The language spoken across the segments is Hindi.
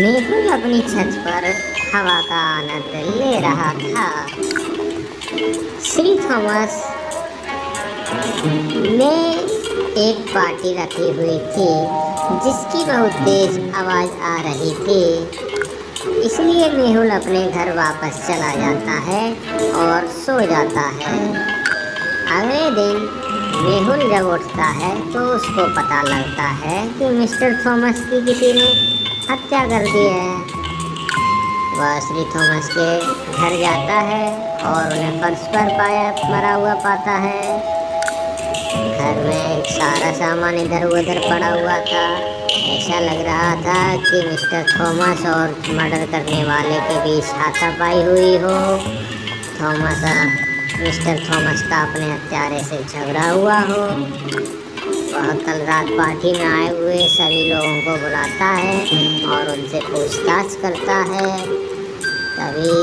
मेहुल अपनी छत पर हवा का आनंद ले रहा था। श्री थॉमस ने एक पार्टी रखी हुई थी, जिसकी बहुत तेज आवाज़ आ रही थी। इसलिए मेहुल अपने घर वापस चला जाता है और सो जाता है। अगले दिन मेहुल जब उठता है तो उसको पता लगता है कि मिस्टर थॉमस की किसी ने हत्या कर दी है। वह श्री थॉमस के घर जाता है और उन्हें फर्श पर पाया, मरा हुआ पाता है। घर में सारा सामान इधर उधर पड़ा हुआ था। ऐसा लग रहा था कि मिस्टर थॉमस और मर्डर करने वाले के बीच हाथापाई हुई हो। थॉमस मिस्टर थॉमस का अपने हत्यारे से झगड़ा हुआ हो। वह कल रात पार्टी में आए हुए सभी लोगों को बुलाता है और उनसे पूछताछ करता है। तभी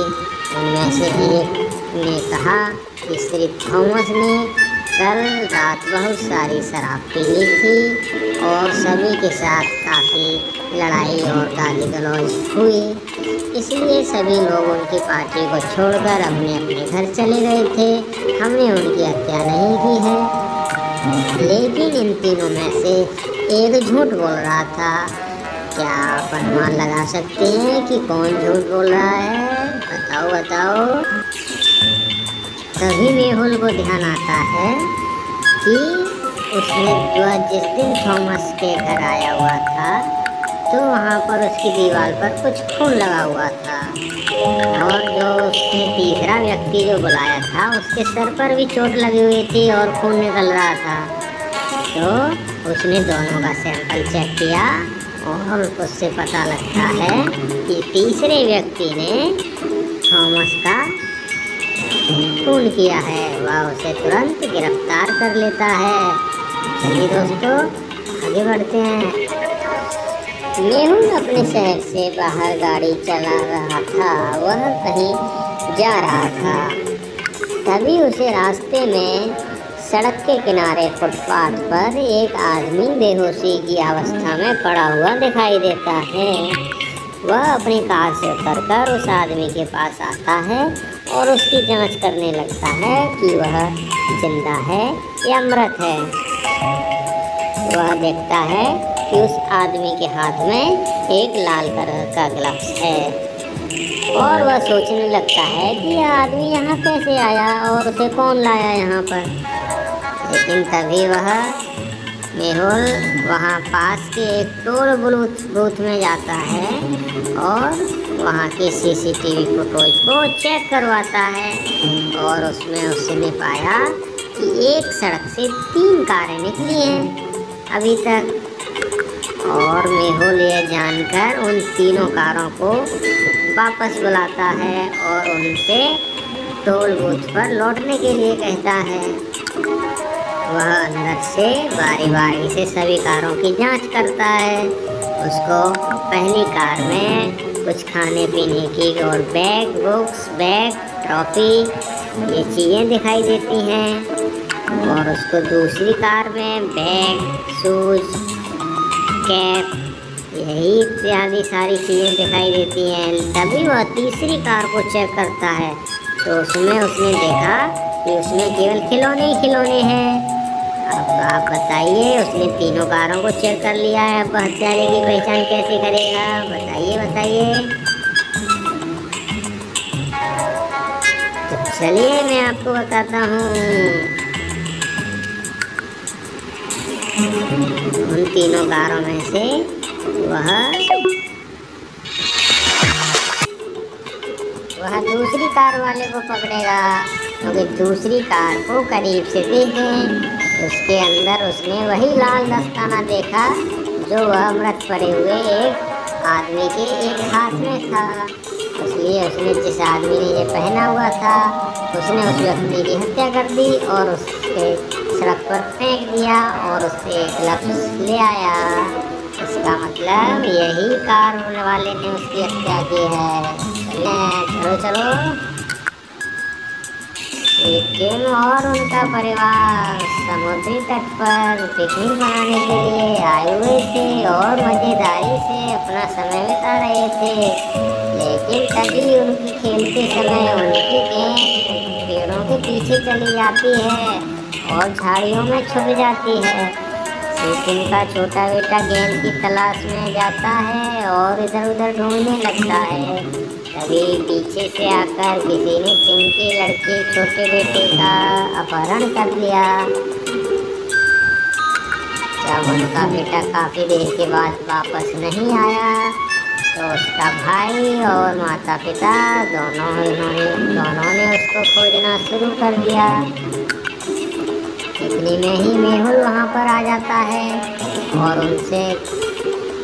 उनमें से एक ने कहा कि सिर्फ़ थॉमस ने कल रात बहुत सारी शराब पी ली थी और सभी के साथ काफ़ी लड़ाई और गाली गलौज हुई। इसलिए सभी लोग उनकी पार्टी को छोड़कर अपने अपने घर चले गए थे। हमने उनकी हत्या नहीं की है। लेकिन इन तीनों में से एक झूठ बोल रहा था। क्या आप अनुमान लगा सकते हैं कि कौन झूठ बोल रहा है? बताओ बताओ। तभी मेहुल को ध्यान आता है कि उसने वह जिस दिन थॉमस के घर आया हुआ था तो वहाँ पर उसकी दीवार पर कुछ खून लगा हुआ था। और जो उसने तीसरा व्यक्ति जो बुलाया था, उसके सर पर भी चोट लगी हुई थी और खून निकल रहा था। तो उसने दोनों का सैंपल चेक किया और उससे पता लगता है कि तीसरे व्यक्ति ने थॉमस का खून किया है, वह उसे तुरंत गिरफ़्तार कर लेता है। चलिए दोस्तों, आगे बढ़ते हैं। मेहुल अपने शहर से बाहर गाड़ी चला रहा था, वह कहीं जा रहा था। तभी उसे रास्ते में सड़क के किनारे फुटपाथ पर एक आदमी बेहोशी की अवस्था में पड़ा हुआ दिखाई देता है। वह अपनी कार से उतरकर उस आदमी के पास आता है। और उसकी जाँच करने लगता है कि वह ज़िंदा है या मृत है। वह देखता है कि उस आदमी के हाथ में एक लाल कलर का ग्लव्स है और वह सोचने लगता है कि यह आदमी यहाँ कैसे आया और उसे कौन लाया यहाँ पर। लेकिन तभी वह मेहुल वहाँ पास के एक टोल बूथ बूथ में जाता है और वहाँ की सीसीटीवी फुटेज को चेक करवाता है और उसमें उसने पाया कि एक सड़क से तीन कारें निकली हैं अभी तक। और मेहुल ये जानकर उन तीनों कारों को वापस बुलाता है और उनसे टोल बूथ पर लौटने के लिए कहता है। वह अंदर से बारी बारी से सभी कारों की जाँच करता है। उसको पहली कार में कुछ खाने पीने की और बैग, बुक्स, बैग, ट्रॉफी, ये चीज़ें दिखाई देती हैं। और उसको दूसरी कार में बैग, शूज़, कैप, यही इत्यादि सारी चीज़ें दिखाई देती हैं। तभी वह तीसरी कार को चेक करता है। तो उसमें उसने देखा कि उसमें केवल खिलौने ही खिलौने हैं। अब आप बताइए, उसने तीनों कारों को चेक कर लिया है। अब हत्यारे की पहचान कैसे करेगा? बताइए बताइए। तो चलिए, मैं आपको बताता हूँ। उन तीनों कारों में से वह वह दूसरी कार वाले को पकड़ेगा, क्योंकि तो दूसरी कार को करीब से देखें। उसके अंदर उसने वही लाल दस्ताना देखा, जो वह मृत पड़े हुए एक आदमी के एक हाथ में था। इसलिए उसने जिस आदमी ने ये पहना हुआ था, उसने उस व्यक्ति की हत्या कर दी और उसके सड़क पर फेंक दिया और उससे एक लफ्ज ले आया। इसका मतलब यही कार वाले ने उसकी हत्या की है। चलो चलो। लेकिन और उनका परिवार समुद्री तट पर पिकनिक मनाने के लिए आए हुए थे और मजेदारी से अपना समय बिता रहे थे। लेकिन तभी उनकी खेलते समय उनकी गेंद पेड़ों के पीछे चली जाती है और झाड़ियों में छुप जाती है। लेकिन का छोटा बेटा गेंद की तलाश में जाता है और इधर उधर ढूँढने लगता है। तभी पीछे से आकर किसी ने के लड़के छोटे बेटे का अपहरण कर लिया जब उनका बेटा काफ़ी देर के बाद वापस नहीं आया तो उसका भाई और माता पिता दोनों इन्होंने, दोनों ने उसको खोजना शुरू कर दिया। इतनी में ही मेहुल वहाँ पर आ जाता है और उनसे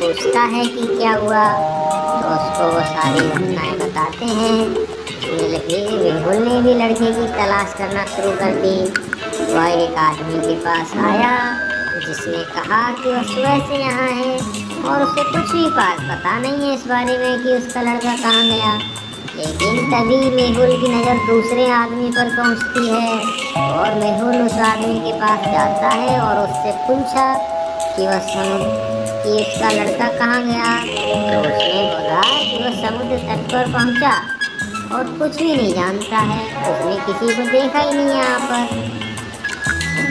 पूछता है कि क्या हुआ। तो उसको सारी घटनाएँ बताते हैं। मेहुल ने भी लड़के की तलाश करना शुरू कर दी। वह एक आदमी के पास आया, जिसने कहा कि वह सुबह से यहाँ है और उसे कुछ भी पास पता नहीं है इस बारे में कि उसका लड़का कहाँ गया। लेकिन तभी मेहुल की नज़र दूसरे आदमी पर पहुँचती है और मेहुल उस आदमी के पास जाता है और उससे पूछा कि वह समुद्र कि उसका लड़का कहाँ गया? तो उसने बोला कि वह समुद्र तट पर पहुँचा और कुछ भी नहीं जानता है। उसने किसी को देखा ही नहीं यहाँ पर।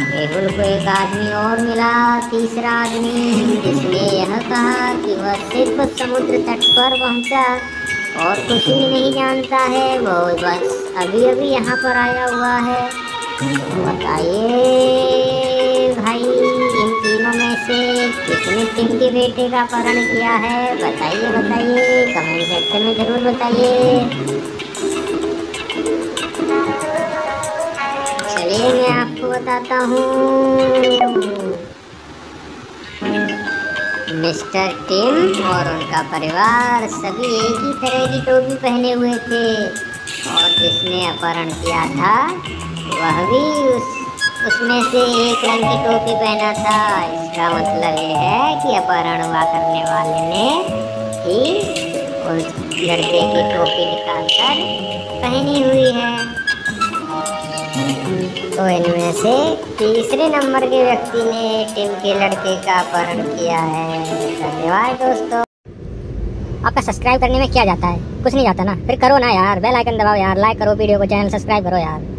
मेहुल को एक आदमी और मिला, तीसरा आदमी, जिसने यह कहा कि वह सिर्फ़ समुद्र तट पर पहुँचा और कुछ भी नहीं जानता है। वो बस अभी अभी यहाँ पर आया हुआ है। बताइए में से किसने के बेटे का अपहरण किया है, बताइए बताइए कमेंट सेक्शन में ज़रूर बताइए। चलिए, मैं आपको बताता हूँ। मिस्टर टिम और उनका परिवार सभी एक ही तरह की टोपी पहने हुए थे और जिसने अपहरण किया था, वह भी उस उसमें से एक रंग की टोपी पहना था। इसका मतलब ये है कि अपहरण हुआ करने वाले ने ही उस लड़के की टोपी निकालकर पहनी हुई है। तो इनमें से तीसरे नंबर के व्यक्ति ने टीम के लड़के का अपहरण किया है। धन्यवाद दोस्तों। आपका सब्सक्राइब करने में क्या जाता है? कुछ नहीं जाता ना? फिर करो ना यार। बेल आइकन दबाओ यार। लाइक करो वीडियो को। चैनल सब्सक्राइब करो यार।